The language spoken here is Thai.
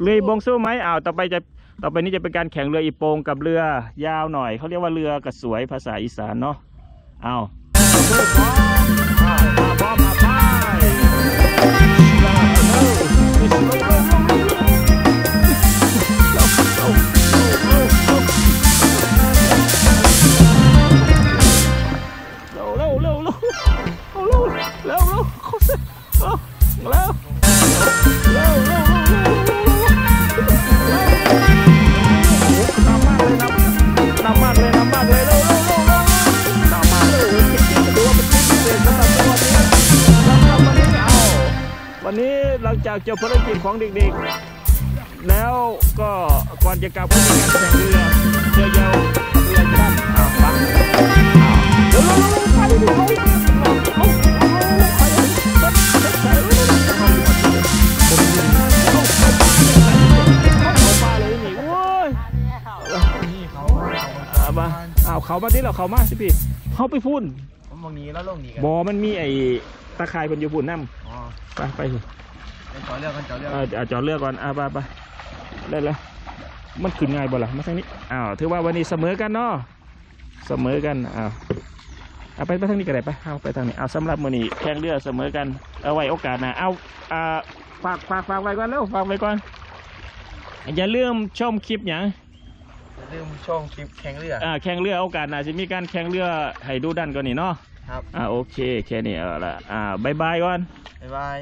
เรืออีโปงสู้ไหมอ้าวต่อไปจะต่อไปนี้จะเป็นการแข่งเรืออีโปงกับเรือยาวหน่อยเขาเรียกว่าเรือกระสวยภาษาอีสานเนาะเอาพร้อมอ้าว วันนี้หลังจากจบภารกิจของเด็กๆ แล้วก็ก่อนจะกลับก็มการแข่งเรือเรือยาวเรือชั้นอ้าวปังเดี๋ยวเราไปดูเขามาดิเราเขามาสิพี่เขาไปพุ่น ผมมองนี้แล้วลงนี้กันบอมันมีไอ้ตะข่ายบนอยู่พุ่นน้อ๋อำไปไปสิเป็นจอเลือกกันจอเลือกเออเอาจอดเรือก่อนอ่าไปไปได้แล้วมันขึ้นง่ายบ่ล่ะมาทางนี้อ้าวถือว่าวันนี้เสมอกันเนาะเสมอกันอ้าวเอาไปไปทางนี้ก็ได้ไปเอาไปทางนี้เอาสำหรับมื้อนี้แข่งเรือเสมอกันเอาไว้โอกาสหน้าเอาอ่าฝากฝากฝากไว้ก่อนเร็วฝากไว้ก่อนอย่าลืมชมคลิปอย่างอย่า ลืมช่องคลิปแข่งเรือ อ่าแข่งเรือโอกาสหน้าจะมีการแข่งเรือให้ดูดันก่อนนี่เนาะครับ อ่าโอเคแค่นี้เอาละอ่าบายบายก่อน บ๊ายบาย